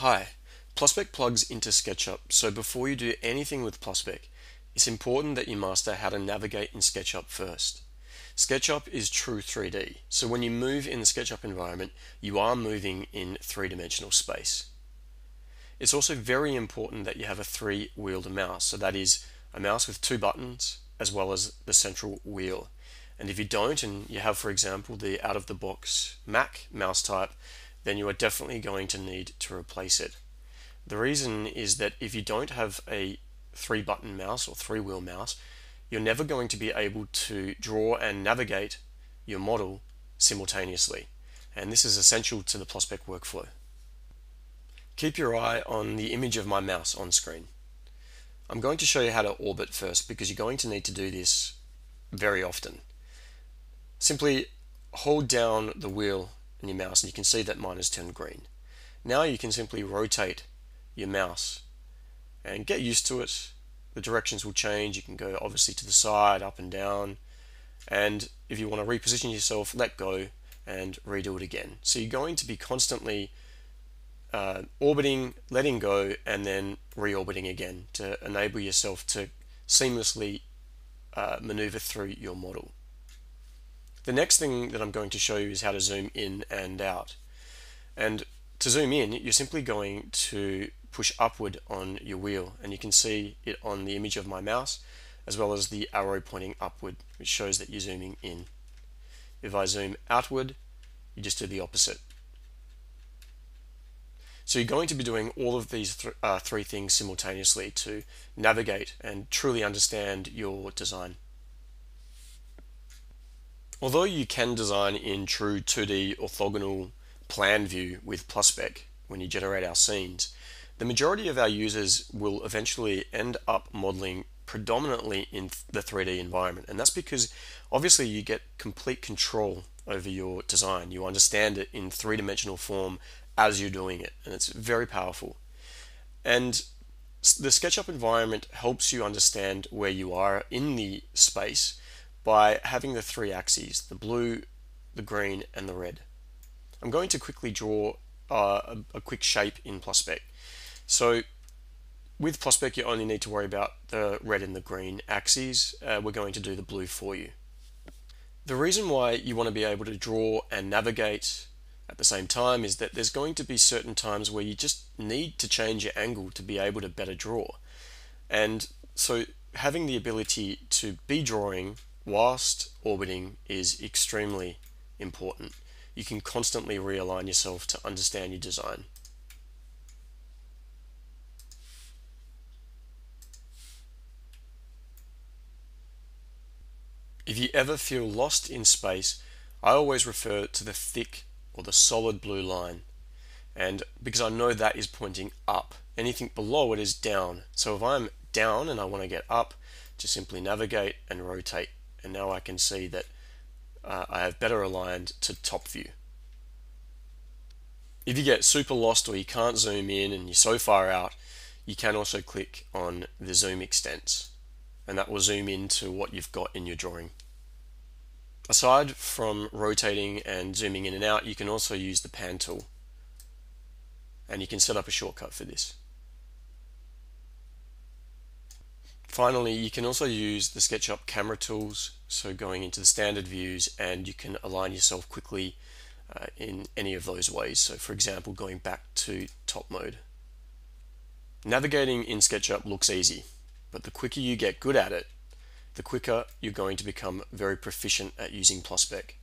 Hi, Plusspec plugs into SketchUp, so before you do anything with Plusspec, it's important that you master how to navigate in SketchUp first. SketchUp is true 3D, so when you move in the SketchUp environment, you are moving in three-dimensional space. It's also very important that you have a three-wheeled mouse, so that is a mouse with two buttons as well as the central wheel. And if you don't, and you have, for example, the out-of-the-box Mac mouse type, then you are definitely going to need to replace it. The reason is that if you don't have a three button mouse or three wheel mouse, you're never going to be able to draw and navigate your model simultaneously. And this is essential to the Plusspec workflow. Keep your eye on the image of my mouse on screen. I'm going to show you how to orbit first because you're going to need to do this very often. Simply hold down the wheel your mouse and you can see that mine has turned green. Now you can simply rotate your mouse and get used to it. The directions will change. You can go obviously to the side, up and down. And if you want to reposition yourself, let go and redo it again. So you're going to be constantly uh, orbiting, letting go, and then reorbiting again to enable yourself to seamlessly uh, maneuver through your model. The next thing that I'm going to show you is how to zoom in and out. And to zoom in, you're simply going to push upward on your wheel and you can see it on the image of my mouse as well as the arrow pointing upward which shows that you're zooming in. If I zoom outward, you just do the opposite. So you're going to be doing all of these th uh, three things simultaneously to navigate and truly understand your design. Although you can design in true 2D orthogonal plan view with Plusspec when you generate our scenes, the majority of our users will eventually end up modeling predominantly in the 3D environment. And that's because obviously you get complete control over your design. You understand it in three dimensional form as you're doing it, and it's very powerful. And the SketchUp environment helps you understand where you are in the space by having the three axes, the blue, the green, and the red. I'm going to quickly draw uh, a, a, quick shape in Plusspec. So with Plusspec, you only need to worry about the red and the green axes. Uh, we're going to do the blue for you. The reason why you want to be able to draw and navigate at the same time is that there's going to be certain times where you just need to change your angle to be able to better draw. And so having the ability to be drawing whilst orbiting is extremely important. You can constantly realign yourself to understand your design. If you ever feel lost in space, I always refer to the thick or the solid blue line. And because I know that is pointing up, anything below it is down. So if I'm down and I want to get up, just simply navigate and rotate and now I can see that uh, I have better aligned to top view. If you get super lost or you can't zoom in and you're so far out, you can also click on the zoom extents and that will zoom into what you've got in your drawing. Aside from rotating and zooming in and out, you can also use the pan tool and you can set up a shortcut for this. Finally, you can also use the SketchUp camera tools, so going into the standard views and you can align yourself quickly uh, in any of those ways. So for example, going back to top mode. Navigating in SketchUp looks easy, but the quicker you get good at it, the quicker you're going to become very proficient at using Plusspec.